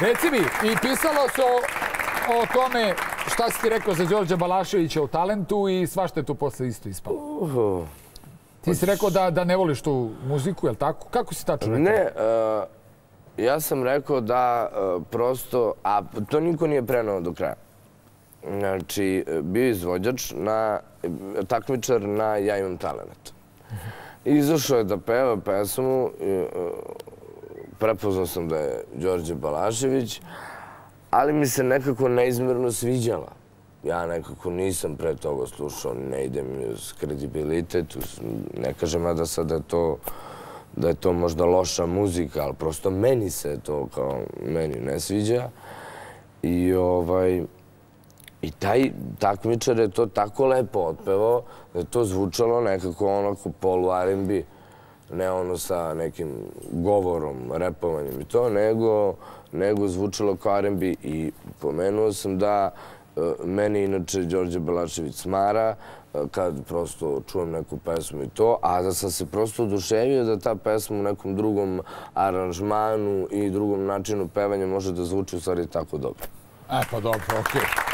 Reci mi, i pisalo se o, o tome šta si ti rekao za Đorđa Balaševića u talentu i svašta je tu posle isto ispalo. Ti si rekao da, da ne voliš tu muziku, je li tako? Kako si tačno rekao? Ne, e, ja sam rekao da e, prosto, a to niko nije prenao do kraja. Znači, e, bio izvođač na takmičar na Ja imam talent. Izašao je da peva pesmu, prepoznao sam da je Đorđe Balašević, ali mi se nekako neizmjerno sviđala. Ja nekako nisam pre toga slušao, ne ide mi uz kredibilitet, ne kažem ja da sad je to da je to možda loša muzika, ali prosto meni se to kao meni ne sviđa. I ovaj... I taj takmičar je to tako lepo otpevao da je to zvučalo nekako onako polu R&B. Ne ono sa nekim govorom, repovanjem i to, nego, nego zvučalo kao R&B. I pomenuo sam da e, meni inače Đorđe Balašević smara e, kad prosto čujem neku pesmu i to, a da sam se prosto oduševio da ta pesma u nekom drugom aranžmanu i drugom načinu pevanja može da zvuči u stvari tako dobro. E, pa dobro, okej.